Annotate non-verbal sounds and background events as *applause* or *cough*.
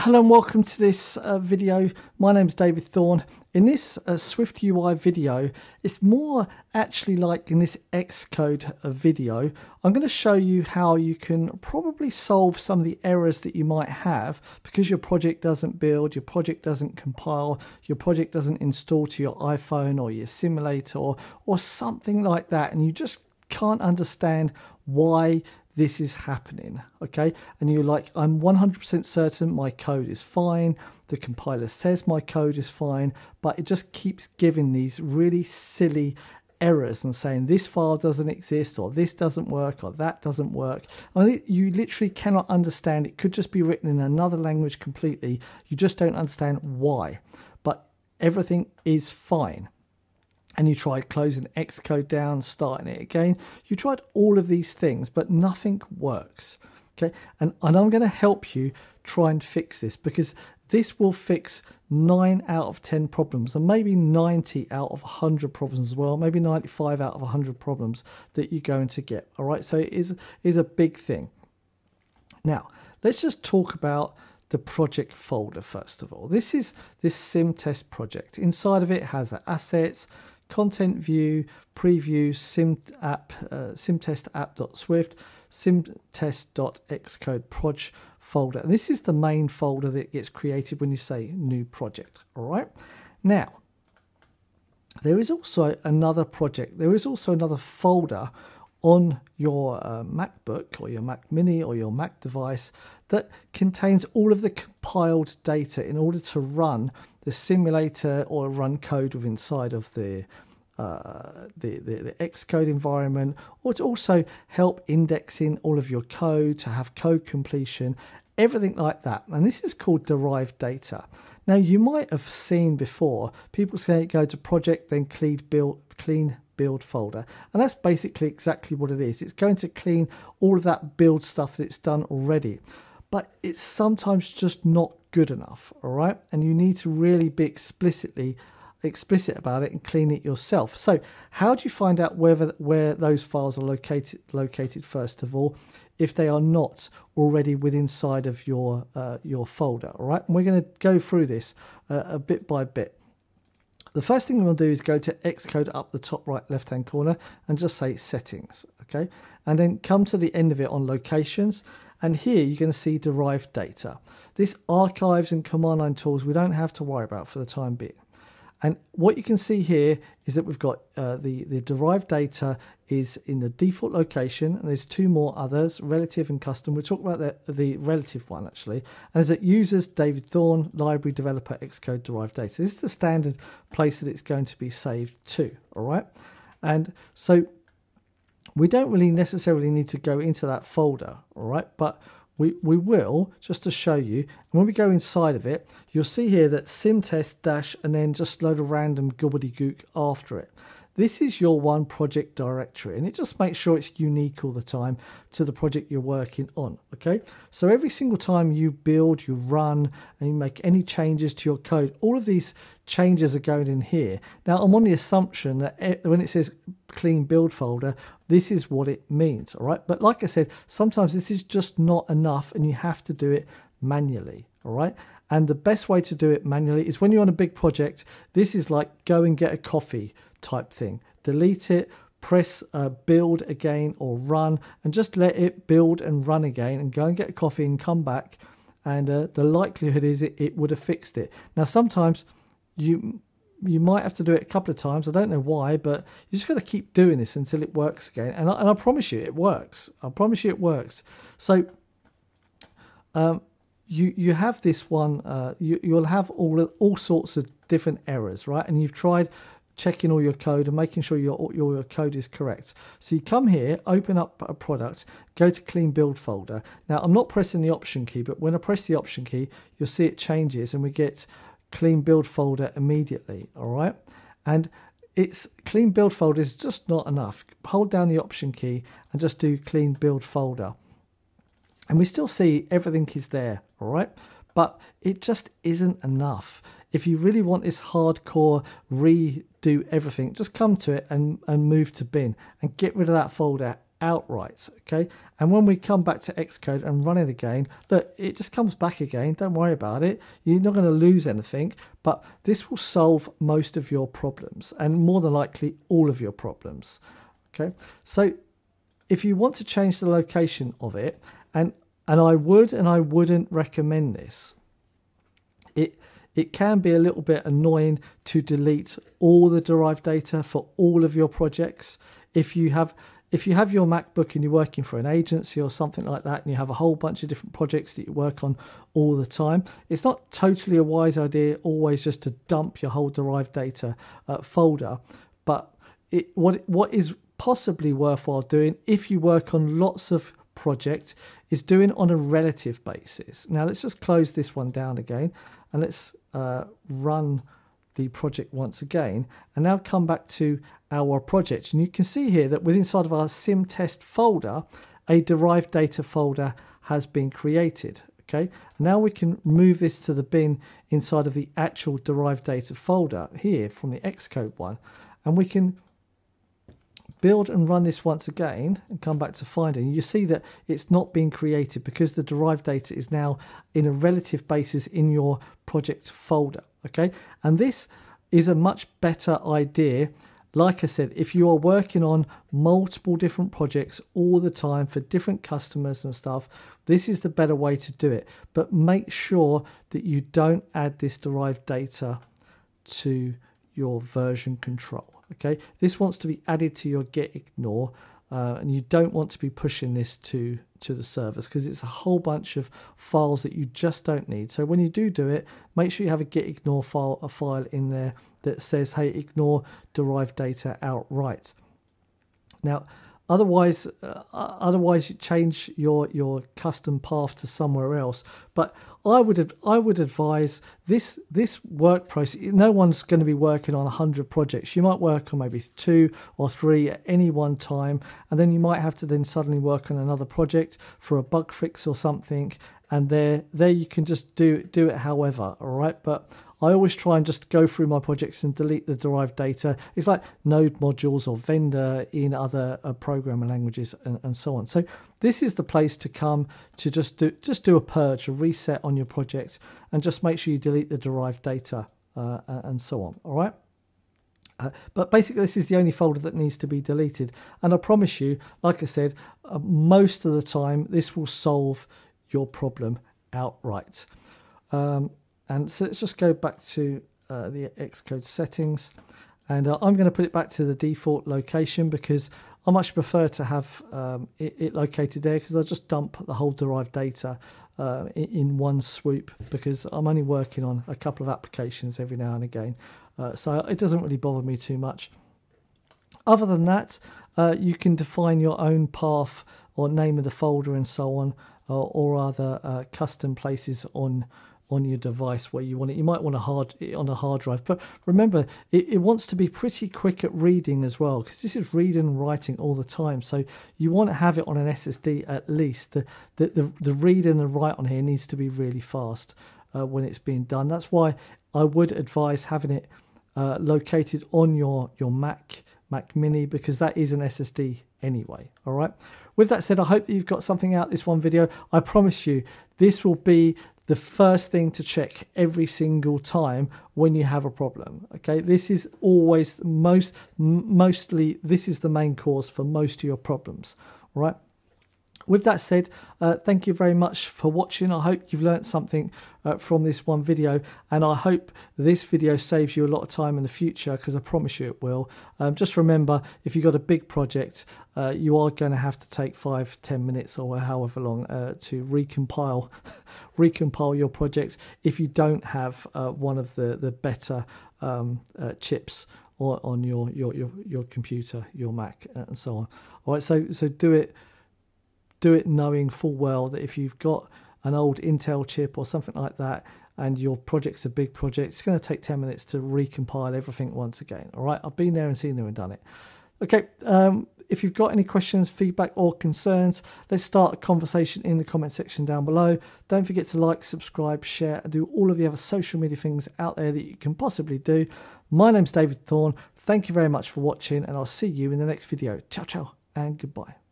Hello and welcome to this uh, video. My name is David Thorne. In this uh, SwiftUI video, it's more actually like in this Xcode uh, video, I'm going to show you how you can probably solve some of the errors that you might have because your project doesn't build, your project doesn't compile, your project doesn't install to your iPhone or your simulator or, or something like that and you just can't understand why this is happening okay? And you're like i'm 100% certain my code is fine. The compiler says my code is fine but it just keeps giving these really silly errors and saying this file doesn't exist or this doesn't work or that doesn't work. I mean, you literally cannot understand. It could just be written in another language completely. You just don't understand why. But everything is fine and you tried closing Xcode down, starting it again. You tried all of these things, but nothing works. Okay, and, and I'm going to help you try and fix this because this will fix nine out of 10 problems and maybe 90 out of 100 problems as well, maybe 95 out of 100 problems that you're going to get. All right, so it is, is a big thing. Now, let's just talk about the project folder first of all. This is this SimTest project. Inside of it has assets, content view, preview, sim app, uh, simtest app.swift, simtest.xcode proj folder. And this is the main folder that gets created when you say new project. All right. Now, there is also another project. There is also another folder on your uh, MacBook or your Mac Mini or your Mac device that contains all of the compiled data in order to run the simulator or run code with inside of the uh, the, the, the, Xcode environment, or to also help indexing all of your code, to have code completion, everything like that. And this is called derived data. Now, you might have seen before people say go to project, then clean build, clean build folder. And that's basically exactly what it is. It's going to clean all of that build stuff that's done already. But it's sometimes just not good enough, all right? And you need to really be explicitly explicit about it and clean it yourself. So, how do you find out whether where those files are located located first of all, if they are not already within inside of your uh, your folder? All right, and we're going to go through this uh, a bit by bit. The first thing we'll do is go to Xcode up the top right left hand corner and just say settings, okay? And then come to the end of it on locations. And here you're going to see derived data. This archives and command line tools we don't have to worry about for the time being. And what you can see here is that we've got uh, the, the derived data is in the default location, and there's two more others, relative and custom. We'll talk about the, the relative one actually. And is it users, David Thorne, library developer, Xcode derived data. This is the standard place that it's going to be saved to, all right? And so we don't really necessarily need to go into that folder, all right? But we, we will, just to show you, and when we go inside of it, you'll see here that simtest dash and then just load of random gobbledygook after it. This is your one project directory and it just makes sure it's unique all the time to the project you're working on. Okay, so every single time you build, you run, and you make any changes to your code, all of these changes are going in here. Now, I'm on the assumption that when it says clean build folder, this is what it means. All right, but like I said, sometimes this is just not enough and you have to do it manually. All right. And the best way to do it manually is when you're on a big project, this is like go and get a coffee type thing. Delete it, press uh, build again or run, and just let it build and run again and go and get a coffee and come back. And uh, the likelihood is it, it would have fixed it. Now, sometimes you you might have to do it a couple of times. I don't know why, but you just got to keep doing this until it works again. And I, and I promise you, it works. I promise you, it works. So, um, you you have this one. Uh, you you'll have all all sorts of different errors, right? And you've tried checking all your code and making sure your, your code is correct. So you come here, open up a product, go to clean build folder. Now I'm not pressing the option key, but when I press the option key, you'll see it changes and we get clean build folder immediately. All right. And it's clean build folder is just not enough. Hold down the option key and just do clean build folder. And we still see everything is there. All right. But it just isn't enough. If you really want this hardcore redo everything, just come to it and, and move to bin and get rid of that folder outright. Okay, and when we come back to Xcode and run it again, look, it just comes back again. Don't worry about it. You're not going to lose anything, but this will solve most of your problems and more than likely all of your problems. Okay, so if you want to change the location of it, and and I would and I wouldn't recommend this. It it can be a little bit annoying to delete all the derived data for all of your projects if you have if you have your MacBook and you're working for an agency or something like that, and you have a whole bunch of different projects that you work on all the time, it's not totally a wise idea always just to dump your whole derived data uh, folder. But it, what what is possibly worthwhile doing if you work on lots of projects is doing on a relative basis. Now let's just close this one down again, and let's uh, run the project once again and now come back to our project. And you can see here that within inside of our sim test folder a derived data folder has been created okay? Now we can move this to the bin inside of the actual derived data folder here from the xcode one and we can build and run this once again and come back to finding you see that it's not being created because the derived data is now in a relative basis in your project folder okay? And this is a much better idea like I said, if you are working on multiple different projects all the time for different customers and stuff, this is the better way to do it. But make sure that you don't add this derived data to your version control. Okay, this wants to be added to your git ignore, uh, and you don't want to be pushing this to to the servers because it's a whole bunch of files that you just don't need. So when you do do it, make sure you have a git ignore file a file in there that says, "Hey, ignore derived data outright." Now Otherwise, uh, otherwise you change your your custom path to somewhere else. But I would I would advise this this work process. No one's going to be working on hundred projects. You might work on maybe two or three at any one time, and then you might have to then suddenly work on another project for a bug fix or something. And there there you can just do do it however. All right, but I always try and just go through my projects and delete the derived data. It's like node modules or vendor in other uh, programming languages and, and, so on. So this is the place to come to just do just do a purge, a reset on your project, and just make sure you delete the derived data uh, and so on. All right. Uh, but basically, this is the only folder that needs to be deleted. And I promise you, like I said, uh, most of the time, this will solve your problem outright. Um, and so let's just go back to uh, the Xcode settings. And uh, I'm going to put it back to the default location because I much prefer to have um, it, it, located there because I'll just dump the whole derived data uh, in, one swoop because I'm only working on a couple of applications every now and again. Uh, so it doesn't really bother me too much. Other than that, uh, you can define your own path or name of the folder and so on, or, or other uh, custom places on on your device where you want it. You might want a hard on a hard drive, but remember it, it wants to be pretty quick at reading as well because this is reading and writing all the time. So you want to have it on an SSD at least. The the the, the read and the write on here needs to be really fast uh, when it's being done. That's why I would advise having it uh, located on your your Mac Mac Mini because that is an SSD anyway. All right. With that said, I hope that you've got something out this one video. I promise you, this will be the first thing to check every single time when you have a problem okay? This is always most mostly this is the main cause for most of your problems right with that said, uh, thank you very much for watching. I hope you've learned something uh, from this one video, and I hope this video saves you a lot of time in the future because I promise you it will. Um, just remember, if you've got a big project, uh, you are going to have to take five, ten minutes or however long uh, to recompile, *laughs* recompile your project if you don't have uh, one of the the better um, uh, chips or on your, your your your computer, your Mac, and so on. All right, so so do it do it knowing full well that if you've got an old Intel chip or something like that and your project's a big project, it's going to take 10 minutes to recompile everything once again. All right, I've been there and seen them and done it. Okay, um, if you've got any questions, feedback, or concerns, let's start a conversation in the comment section down below. Don't forget to like, subscribe, share, and do all of the other social media things out there that you can possibly do. My name's David Thorne. Thank you very much for watching, and I'll see you in the next video. Ciao, ciao, and goodbye.